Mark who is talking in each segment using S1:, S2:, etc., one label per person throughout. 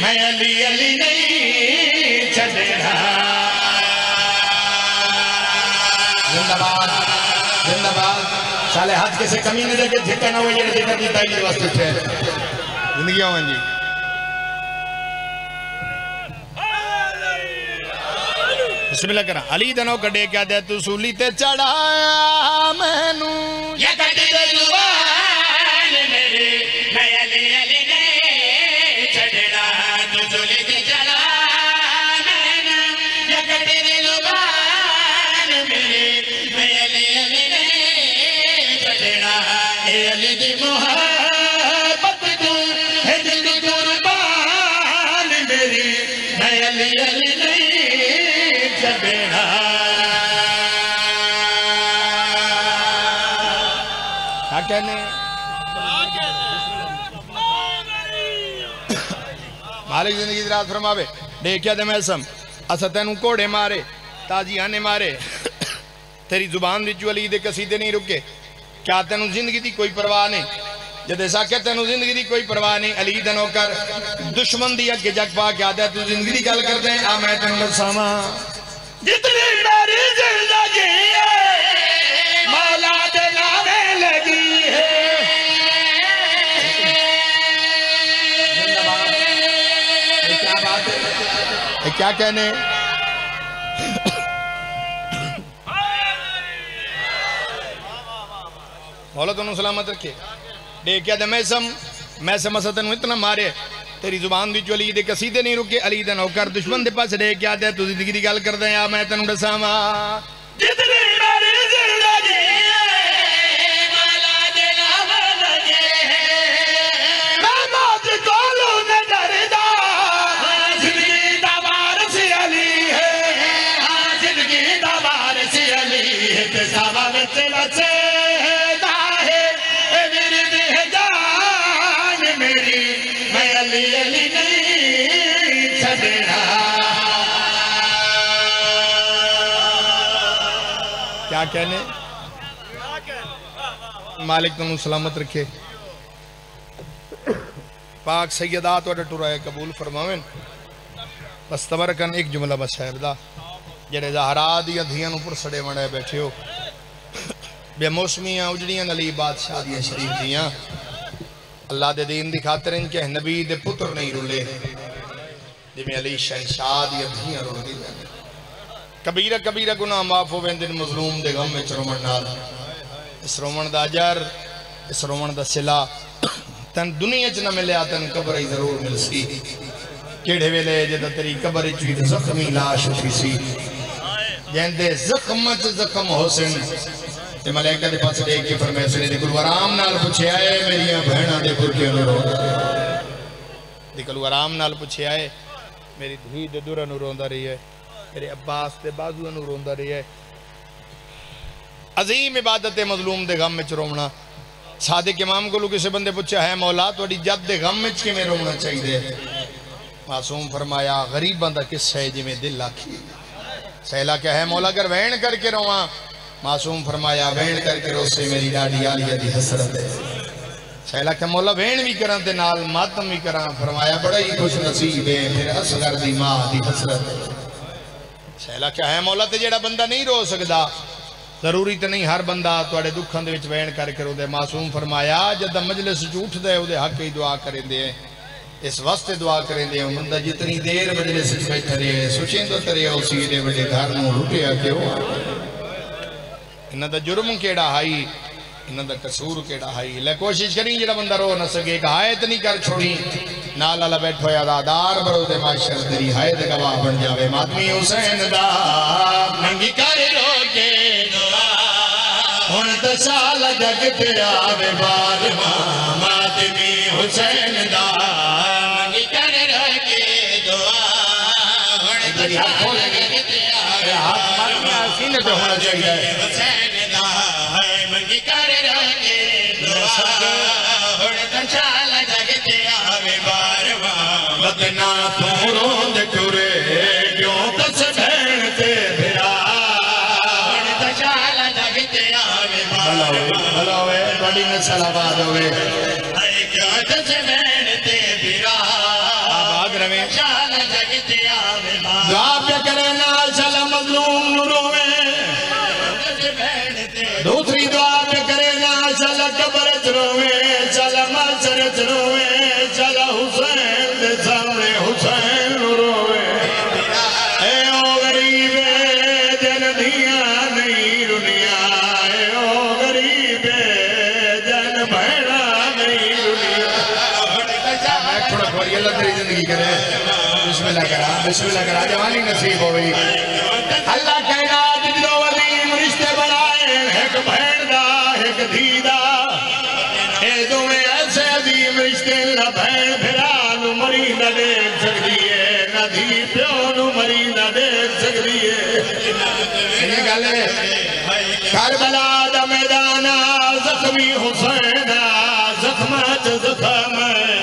S1: میں علی علی نہیں چھڑنا زندہ باد زندہ باد سالے ہاتھ کسے کمی نہیں دے کے نہ ہوئے یہ دھکا دیتا ہی واسطے تھے۔ زندگی جی بسم اللہ کرا علی دنو کڑے کیا دے تو سولی تے چڑھایا میں نو
S2: یا کٹ دے زبان
S1: مالک جی زندگی رات فرماوے؟ دیکھیا دے میسم اسا تینوں کوڑے مارے تازیانے مارے۔ تیری زبان وچ علی دے قصیدے نہیں رکے۔ کیا تینوں زندگی دی کوئی پرواہ نہیں؟ جدے سا کہ تینوں زندگی دی کوئی پرواہ نہیں، علی دنو کر، دشمن دی اگے جگ پا کے آدھا تو زندگی دی گل کر دیں آ میں تینوں بساواں جتنی میری زندگی ہے، مولا دے نامے لگی ہے۔ کیا کہنے؟ مولا تنہوں سلامت رکھے۔ دیکھیا دے میں میسم میسم اسا تنہوں اتنا مارے۔ تیری زبان دی جو علی دے قصیدے نہیں رکے۔ علی دے نوکر دشمن دے پاس دیکھیا دے۔ تو زندگی دی گل کر دیں یا میں تنہوں دساما جتنی میری زندگی ہے۔
S2: مالا
S1: کہنے مالک تنوں سلامت رکھے۔ پاک سیدات وڈا ٹرائے قبول فرماویں بس تبرکن ایک جملہ بس شہر دا جڑے زہرا دیا دھیاں اوپر سڑے وڑے بیٹھے ہو۔ بے موسمیاں اجڑیاں نلی بادشاہ دیا شریف دیاں اللہ دے دین دی خاطر ان کے نبی دے پتر نہیں رولے جی میں علی شہنشاہ دیا دھیاں رول دی۔ کبیرہ کبیرہ گناہ معاف ہوئے دن مظلوم دے غم میں چرومن نال۔ اس رومن دا جر اس رومن دا سلا۔ تن دنیا چ نہ ملیا، تن قبر ہی ضرور مل سی۔ کیڑے ویلے جدا تیری قبر چ زخمی لاش اٹھی سی۔ جندے زخم چ زخم حسین تے ملائکہ دے پاس دیکھ کے فرمایا سنے دی گل آرام نال پوچھے آئے میریاں بہناں دے برکے نو رو۔ دی گل آرام نال پوچھے آئے، میری دھی دے دورا نو روندا رہی ہے۔ میرے عباس دے بازو نو روندا رہی ہے۔ عظیم عبادت مظلوم دے غم وچ رونا۔ صادق امام کو کسی بندے پوچھا ہے، مولا تہاڈی جد دے غم میں وچ کیویں رونا چاہیے معصوم فرمایا، غریباں دا قصہ ہے جویں دل آکھی سہلا کیا ہے، مولا اگر وین کر کے رواں۔ معصوم فرمایا، وین کر کے روسے میری ڈاڈی عالیہ دی حسرت ہے۔ سہلا کہ مولا وین بھی کران تے نال ماتم بھی کران فرمایا، بڑا ہی خوش نصیب ہے، پھر اصغر دی ماں دی حسرت ہے۔ سہلا کیا ہے مولا تے جیڑا بندہ نہیں رو سکدا ضروری تے نہیں ہر بندہ تواڈے دکھاں دے وچ وین کر کے رو دے معصوم فرمایا جد مجلس وچ اٹھ دے او دے حق ہی دعا کریں دے اس واسطے دعا کریں دے بندہ جتنی دیر مجلس وچ بیٹھا رہے سوچیں تو ترے اسی دے بڑے گھر نو لٹیا کیوں انہاں دا جرم کیڑا ہائی انہاں دا قصور کیڑا ہائی لے کوشش کریں جڑا بندہ رو نہ سکے ایک ہایت نہیں کر چھوڑی نال اللہ بیٹھو یا دادار برو دے معاشر تیری ہایت گواہ بن جاوے۔ ماتمی حسین دا منگی کر رو کے ہن تے سال جگ تے آوے بار ماتمی حسین دا
S2: رکھے دعا جگ آوے
S1: پہ ہونا چاہیے
S2: حسین دا دعا آوے
S1: بدنا تو روند ٹرے کیوں کس بہن تے بھرا
S2: ہن تشال جگ تے آوے
S1: بھلا ہوئے بھلا ہوئے بڑی نسل آباد ہوئے
S2: اے کیا دس بہن تے بیرا
S1: آباد میں
S2: شال جگتے آوے
S1: دعا پہ کرے ناشل مظلوم روے دوسری دعا اللہ تیری زندگی کرے۔ بسم اللہ کرا بسم اللہ کرا، جوانی نصیب ہوئی۔ اللہ کہنا جدو عظیم رشتے بنائے، ایک بھین دا، ایک دھی دا۔ اے دویں ایسے عظیم رشتے، نہ بھین پھرا نو مری نہ دیکھ سکتی ہے، نہ دھی پیو نو مری نہ دیکھ سکتی ہے۔ یہ گل ہے۔ کربلا دا میدانا زخمی حسین زخمات زخم جیڑی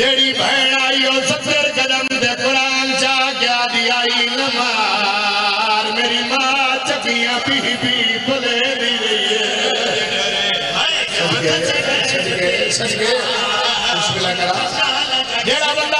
S1: بہن آئی ہو ستر قدم دے قرآن چاہ کیا دیا ہی نمار میری ماں چکیاں پی پی بلے دی رہی ہے سچ گئے بسم اللہ کرا جیڑا بندہ حیران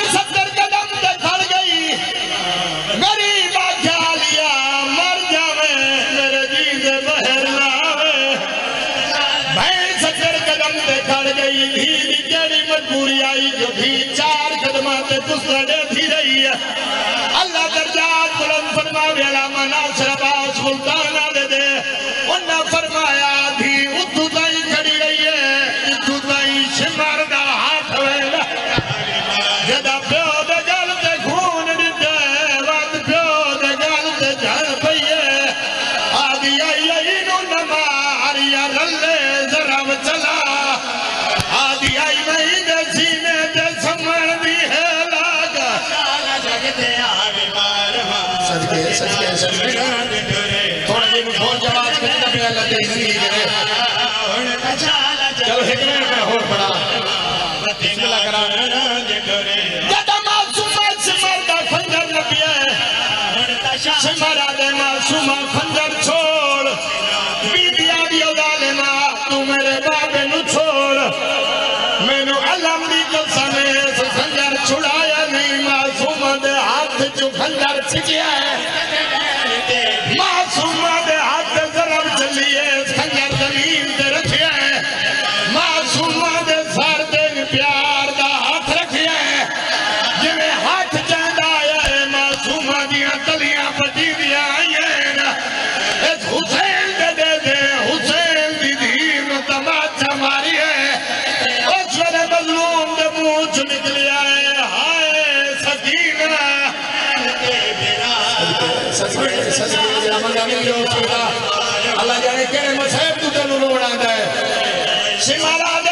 S1: پوری آئی جو بھی چار قدمات کسر دے تھی رہی ہے۔ اللہ درجات بلند فرماوے علامہ ناصر عباس ملتانہ دے دے۔ انہا فرمایا صدقے تھوڑا جی میں بہت اللہ تیری زندگی چلو میں پڑا کرا معصومہ خنجر ہے معصومہ خنجر چھوڑ بی بی ظالمہ تو میرے بابے نو چھوڑ میں نو علم دی قسمے چھڑایا نہیں معصومہ دے ہاتھ جو خنجر چھکیا ہے نکلیا ہے ہائے سکینہ اللہ جانے کہنے مسائب تو تنو روڑا دے سمارا دے